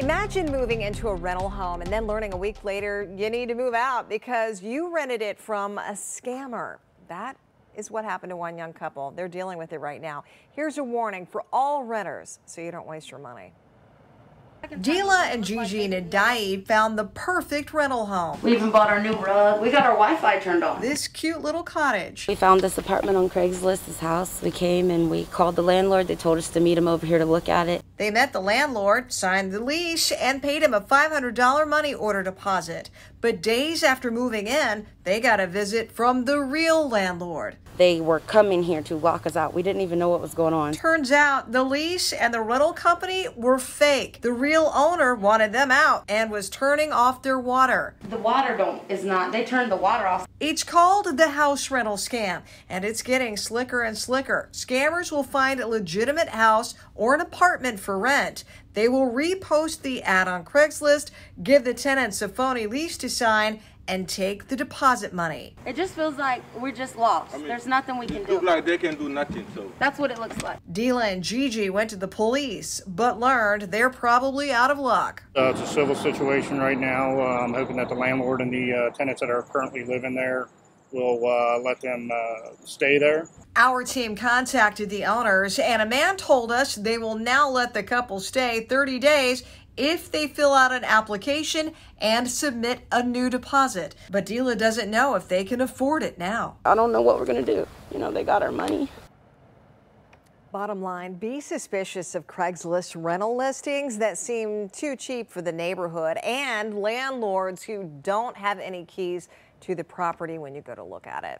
Imagine moving into a rental home and then learning a week later you need to move out because you rented it from a scammer. That is what happened to one young couple. They're dealing with it right now. Here's a warning for all renters so you don't waste your money. Dila and Gigi Nadai found the perfect rental home. We even bought our new rug. We got our Wi-Fi turned on. This cute little cottage. We found this apartment on Craigslist, this house. We came and we called the landlord. They told us to meet him over here to look at it. They met the landlord, signed the lease, and paid him a $500 money order deposit. But days after moving in, they got a visit from the real landlord. They were coming here to lock us out. We didn't even know what was going on. Turns out the lease and the rental company were fake. The real owner wanted them out and was turning off their water. The water don't is not. They turned the water off. It's called the house rental scam, and it's getting slicker and slicker. Scammers will find a legitimate house or an apartment for rent. They will repost the ad on Craigslist, give the tenants a phony lease to sign, and take the deposit money. It just feels like we're just lost. I mean, There's nothing we can do. Look like they can do nothing. So that's what it looks like. Dila and Gigi went to the police, but learned they're probably out of luck. Uh, it's a civil situation right now. Uh, I'm hoping that the landlord and the uh, tenants that are currently living there will uh, let them uh, stay there. Our team contacted the owners, and a man told us they will now let the couple stay 30 days if they fill out an application and submit a new deposit. But Dila doesn't know if they can afford it now. I don't know what we're going to do. You know, they got our money. Bottom line, be suspicious of Craigslist rental listings that seem too cheap for the neighborhood and landlords who don't have any keys to the property when you go to look at it.